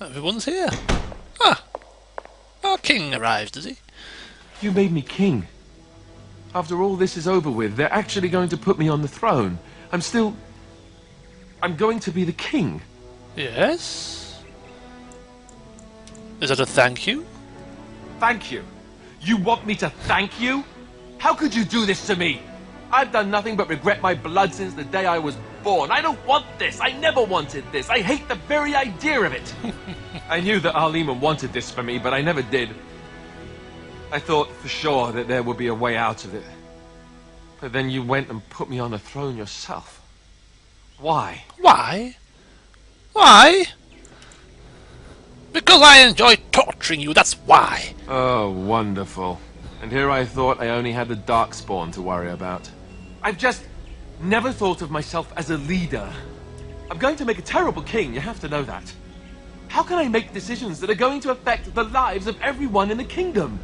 Everyone's here. Ah, our king arrives, does he? You made me king. After all this is over with, they're actually going to put me on the throne. I'm still... I'm going to be the king. Yes. Is that a thank you? Thank you. You want me to thank you? How could you do this to me? I've done nothing but regret my blood since the day I was born. I don't want this. I never wanted this. I hate the very idea of it. I knew that Arl Eamon wanted this for me, but I never did. I thought for sure that there would be a way out of it. But then you went and put me on the throne yourself. Why? Why? Why? Because I enjoy torturing you, that's why. Oh, wonderful. And here I thought I only had the Darkspawn to worry about. I've just never thought of myself as a leader. I'm going to make a terrible king, you have to know that. How can I make decisions that are going to affect the lives of everyone in the kingdom?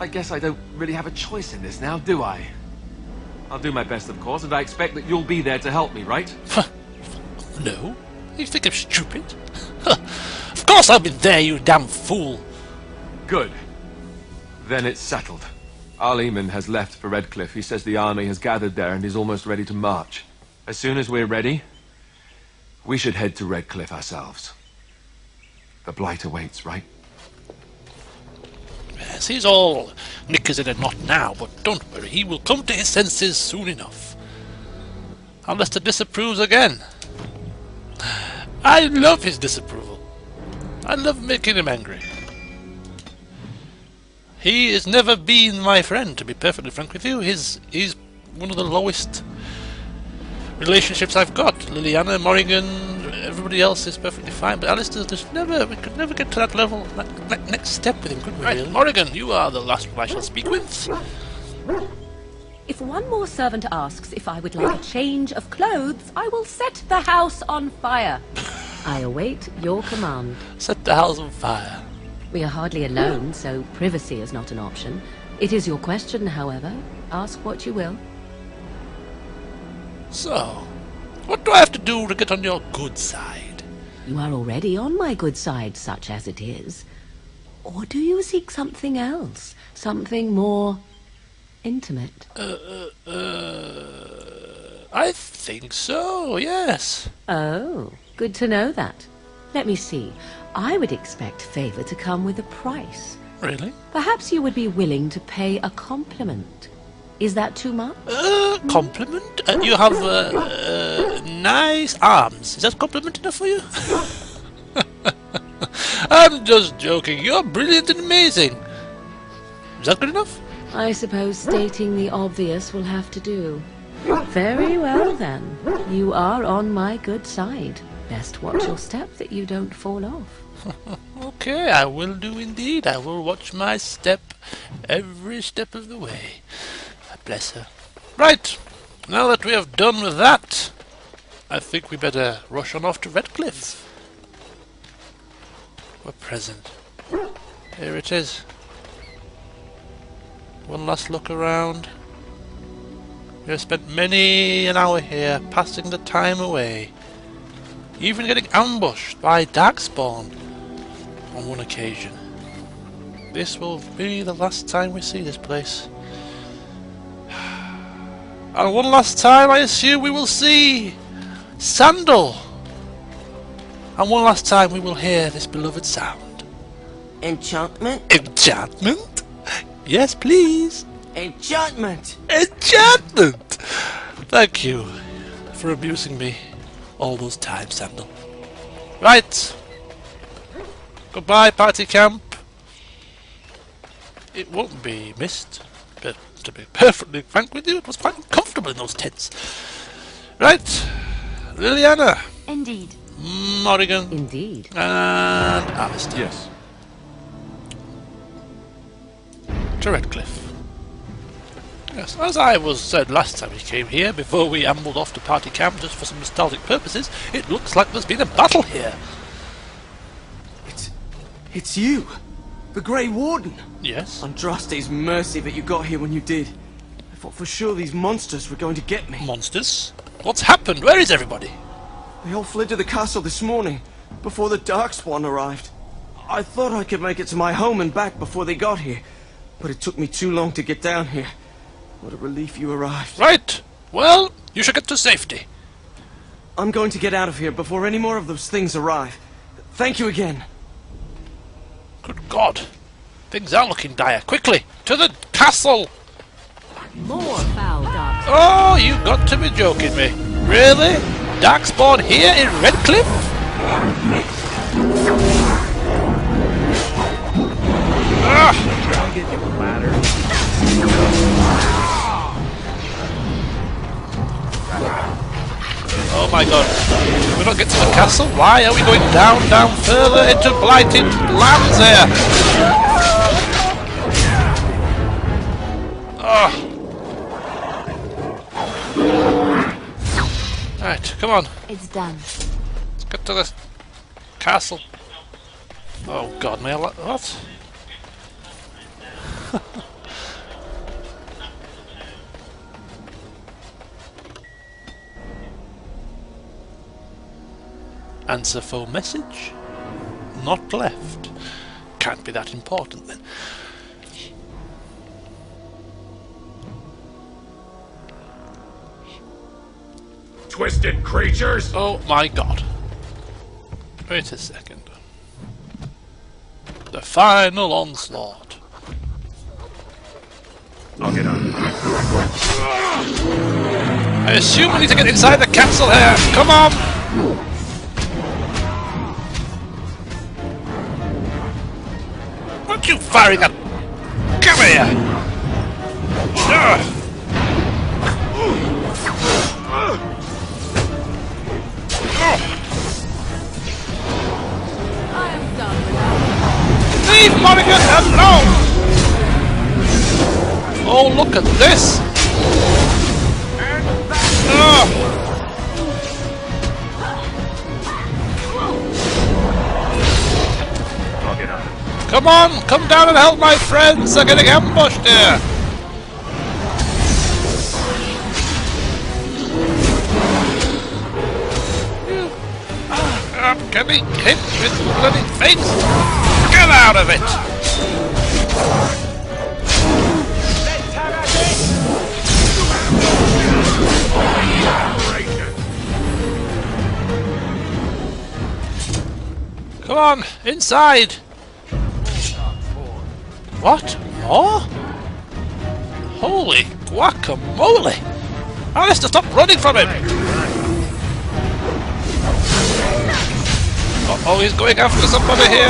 I guess I don't really have a choice in this now, do I? I'll do my best, of course, and I expect that you'll be there to help me, right? no. You think I'm stupid? of course I'll be there, you damn fool. Good. Then it's settled. Arl Eamon has left for Redcliffe. He says the army has gathered there and is almost ready to march. As soon as we're ready, we should head to Redcliffe ourselves. The Blight awaits, right? Yes, he's all knickers in a knot now, but don't worry, he will come to his senses soon enough. Unless the disapproves again. I love his disapproval. I love making him angry. He has never been my friend, to be perfectly frank with you. He's, he's one of the lowest relationships I've got. Leliana, Morrigan, everybody else is perfectly fine, but Alistair, there's never, we could never get to that level, that, that next step with him, could we? Right, really? Morrigan, you are the last one I shall speak with. If one more servant asks if I would like a change of clothes, I will set the house on fire. I await your command. Set the house on fire. We are hardly alone, so privacy is not an option. It is your question, however. Ask what you will. So, what do I have to do to get on your good side? You are already on my good side, such as it is. Or do you seek something else? Something more intimate? Uh, uh, uh, I think so, yes. Oh, good to know that. Let me see. I would expect favor to come with a price. Really? Perhaps you would be willing to pay a compliment. Is that too much? Uh, compliment? Uh, you have uh, uh, nice arms. Is that compliment enough for you? I'm just joking. You're brilliant and amazing. Is that good enough? I suppose stating the obvious will have to do. Very well then. You are on my good side. Best watch your step that you don't fall off. okay, I will do indeed. I will watch my step every step of the way. Bless her. Right, now that we have done with that, I think we better rush on off to Redcliffe. A present. Here it is. One last look around. We have spent many an hour here, passing the time away. Even getting ambushed by Darkspawn on one occasion. This will be the last time we see this place. And one last time I assume we will see Sandal. And one last time we will hear this beloved sound. Enchantment? Enchantment? Yes, please. Enchantment! Enchantment! Thank you for abusing me all those times, Sandal. Right. Goodbye, party camp. It won't be missed, but to be perfectly frank with you, it was quite uncomfortable in those tents. Right. Leliana. Indeed. Morrigan. Indeed. And Alistair. Yes. To Redcliffe. Yes, as I was said last time we came here, before we ambled off to party camp just for some nostalgic purposes, it looks like there's been a battle here. It's... it's you! The Grey Warden! Yes? Andraste's mercy that you got here when you did. I thought for sure these monsters were going to get me. Monsters? What's happened? Where is everybody? They all fled to the castle this morning. before the Darkspawn arrived. I thought I could make it to my home and back before they got here, but it took me too long to get down here. What a relief you arrived. Right. Well, you should get to safety. I'm going to get out of here before any more of those things arrive. Thank you again. Good God. Things are looking dire. Quickly, to the castle! More foul dark. Oh, you've got to be joking me. Really? Darkspawn here in Redcliffe? Ah! Oh my god. Can we not get to the castle? Why are we going down, down further into blighted lands here? Oh. Ah. Right, come on. It's done. Let's get to the castle. Oh god, may I let- what? Answer phone message? Not left. Can't be that important then. Twisted creatures! Oh my god. Wait a second. The final onslaught. I'll get on. I assume we need to get inside the castle here. Come on! You firing at? Come here! Ugh. Leave Morrigan alone! Oh, look at this! Come on, come down and help my friends! They're getting ambushed here! Are getting hit with bloody things! Get out of it! Come on, inside! What? More? Holy guacamole! Alistair, stop running from him! Uh oh, he's going after somebody here!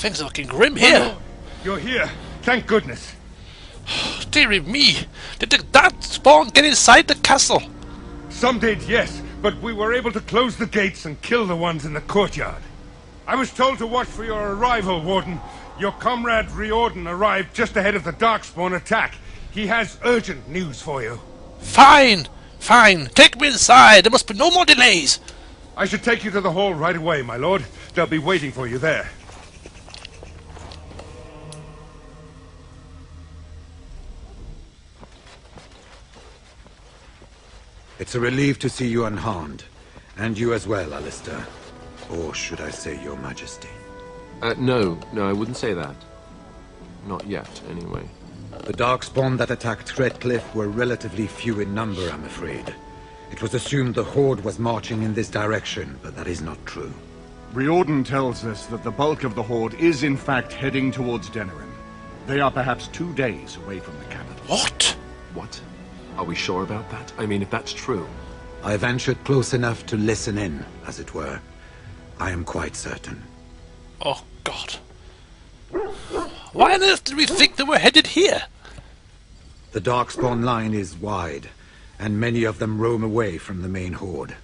Things are looking grim here! You're here. Thank goodness. Deary me! Did that spawn get inside the castle? Some did, yes, but we were able to close the gates and kill the ones in the courtyard. I was told to watch for your arrival, Warden. Your comrade Riordan arrived just ahead of the Darkspawn attack. He has urgent news for you. Fine! Fine! Take me inside! There must be no more delays! I should take you to the hall right away, my lord. They'll be waiting for you there. It's a relief to see you unharmed. And you as well, Alistair. Or should I say, Your Majesty? Uh, no, no, I wouldn't say that. Not yet, anyway. The Darkspawn that attacked Redcliffe were relatively few in number, I'm afraid. It was assumed the Horde was marching in this direction, but that is not true. Riordan tells us that the bulk of the Horde is in fact heading towards Denerim. They are perhaps two days away from the capital. What? What? Are we sure about that? I mean, if that's true. I ventured close enough to listen in, as it were. I am quite certain. Oh, God. Why on earth did we think they were headed here? The Darkspawn line is wide, and many of them roam away from the main Horde.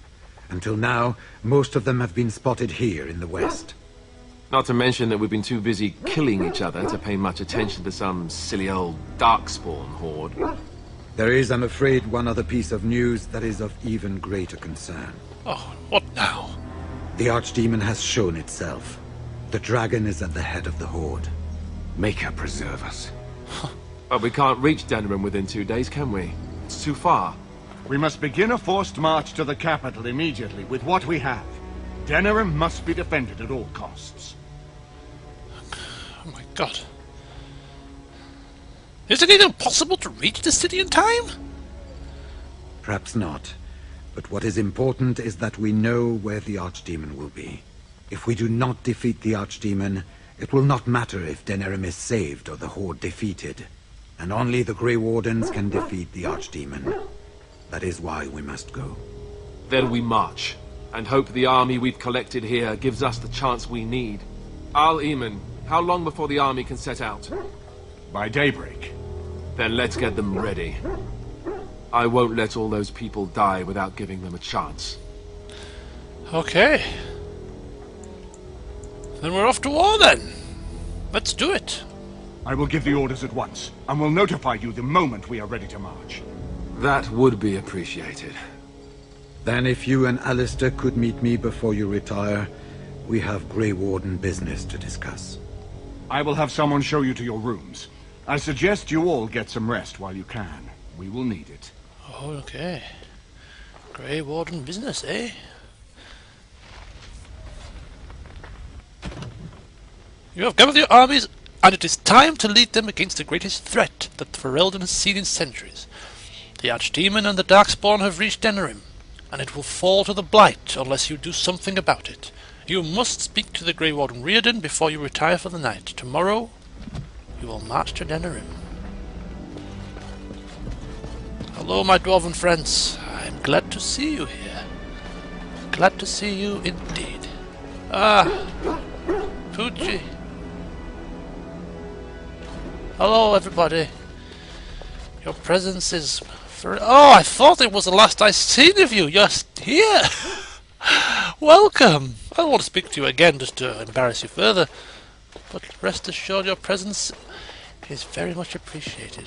Until now, most of them have been spotted here in the west. Not to mention that we've been too busy killing each other to pay much attention to some silly old Darkspawn horde. There is, I'm afraid, one other piece of news that is of even greater concern. Oh, what now? The Archdemon has shown itself. The dragon is at the head of the Horde. Maker preserve us. But we can't reach Denerim within two days, can we? It's too far. We must begin a forced march to the capital immediately with what we have. Denerim must be defended at all costs. Oh my god. Is it impossible to reach the city in time? Perhaps not. But what is important is that we know where the Archdemon will be. If we do not defeat the Archdemon, it will not matter if Denerim is saved or the Horde defeated. And only the Grey Wardens can defeat the Archdemon. That is why we must go. Then we march, and hope the army we've collected here gives us the chance we need. Arl Eamon, how long before the army can set out? By daybreak. Then let's get them ready. I won't let all those people die without giving them a chance. Okay. Then we're off to war then. Let's do it. I will give the orders at once, and will notify you the moment we are ready to march. That would be appreciated. Then if you and Alistair could meet me before you retire, we have Grey Warden business to discuss. I will have someone show you to your rooms. I suggest you all get some rest while you can. We will need it. Oh, okay. Grey Warden business, eh? You have gathered your armies, and it is time to lead them against the greatest threat that Ferelden has seen in centuries. The Archdemon and the Darkspawn have reached Denerim, and it will fall to the Blight unless you do something about it. You must speak to the Grey Warden Riordan before you retire for the night. Tomorrow, you will march to Denerim. Hello, my dwarven friends. I'm glad to see you here. Glad to see you indeed. Ah, Poochie. Hello, everybody. Your presence is. Oh, I thought it was the last I seen of you. You're here. Welcome. I don't want to speak to you again just to embarrass you further, but rest assured your presence is very much appreciated.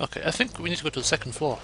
Okay, I think we need to go to the second floor.